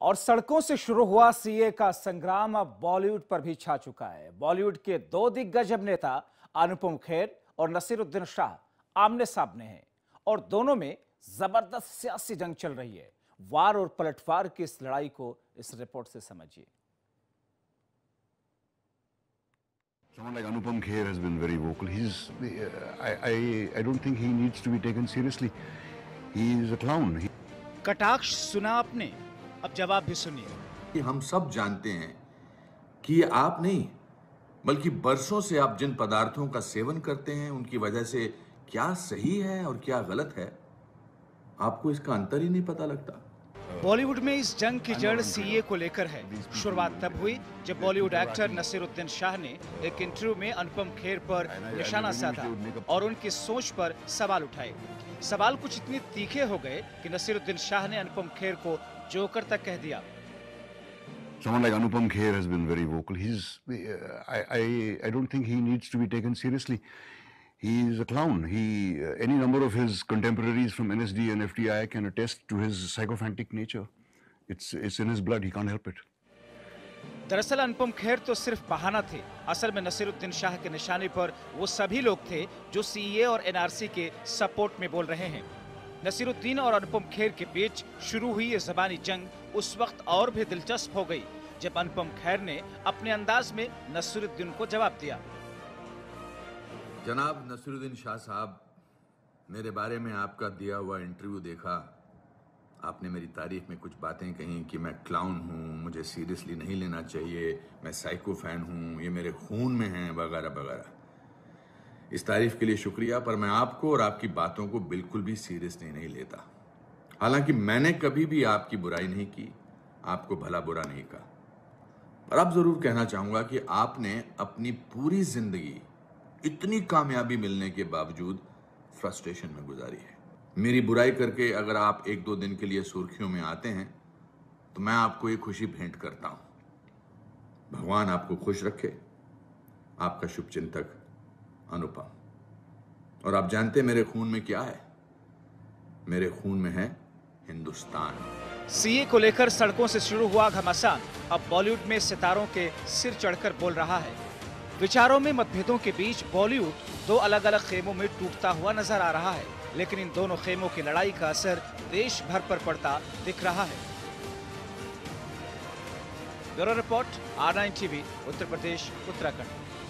और सड़कों से शुरू हुआ सीए का संग्राम अब बॉलीवुड पर भी छा चुका है बॉलीवुड के दो दिग्गज अभिनेता अनुपम खेर और नसीरुद्दीन शाह आमने सामने हैं और दोनों में ज़बरदस्त सियासी जंग चल रही है वार और पलटवार की इस लड़ाई को इस रिपोर्ट से समझिए Someone like Anupam Kher has been very vocal. He's, uh, I, I, I don't think he needs to be taken seriously. He is a clown. He, कटाक्ष सुना आपने अब जवाब भी सुनिए। कि हम सब जानते हैं कि आप नहीं बल्कि बरसों से आप जिन पदार्थों का सेवन करते हैं उनकी वजह से क्या सही है और क्या गलत है आपको इसका अंतर ही नहीं पता लगता। बॉलीवुड में इस जंग की जड़ सीए को लेकर है। शुरुआत तब हुई जब बॉलीवुड एक्टर नसीरुद्दीन शाह ने एक इंटरव्यू में अनुपम खेर पर निशाना साधा और उनकी सोच पर सवाल उठाए। सवाल कुछ इतने तीखे हो गए कि नसीरुद्दीन शाह ने अनुपम खेर को जोकर तक कह दिया someone like Anupam Kher has been very vocal. He's, uh, I, I, I don't think he needs to be taken seriously. He is a clown. He, uh, any number of his contemporaries from NSD and FDI can attest to his psychophantic nature. It's, it's in his blood. He can't help it. दरअसल अनुपम खेर तो सिर्फ़ बहाना थे। असल में नसीरुद्दीन शाह के निशाने पर वो सभी लोग थे जो सीए और एनआरसी के सपोर्ट में बोल रहे हैं। नसीरुद्दीन और अनुपम खेर के बीच शुरू हुई ये जबानी जंग उस वक्त और भी दिलचस्प हो गई, जब अनुपम खेर ने अपने अंदाज में नसीरुद्दीन को जवाब दिया। जनाब, नसीरुद्दीन शाह साहब, मेरे बारे में आपका दिया हुआ इंटरव्यू देखा आपने मेरी तारीफ़ में कुछ बातें कही कि मैं क्लाउन हूँ, मुझे सीरियसली नहीं लेना चाहिए, मैं साइको फ़ैन हूँ, ये मेरे खून में है, वगैरह वगैरह। इस तारीफ़ के लिए शुक्रिया, पर मैं आपको और आपकी बातों को बिल्कुल भी सीरियसली नहीं लेता। हालाँकि मैंने कभी भी आपकी बुराई नहीं की, आपको भला बुरा नहीं कहा। पर अब ज़रूर कहना चाहूँगा कि आपने अपनी पूरी ज़िंदगी इतनी कामयाबी मिलने के बावजूद फ्रस्ट्रेशन में गुजारी है। मेरी बुराई करके अगर आप एक दो दिन के लिए सुर्खियों में आते हैं तो मैं आपको ये खुशी भेंट करता हूँ। भगवान आपको खुश रखे। आपका शुभ चिंतक अनुपम। और आप जानते मेरे खून में क्या है? मेरे खून में है हिंदुस्तान। सीए को लेकर सड़कों से शुरू हुआ घमासान। अब बॉलीवुड में सितारों के सिर चढ़कर बोल रहा है। विचारों में मतभेदों के बीच बॉलीवुड दो अलग अलग खेमों में टूटता हुआ नज़र आ रहा है, लेकिन इन दोनों खेमों की लड़ाई का असर देश भर पर पड़ता दिख रहा है। Bureau report, R nine TV, Uttar Pradesh, Uttarakhand.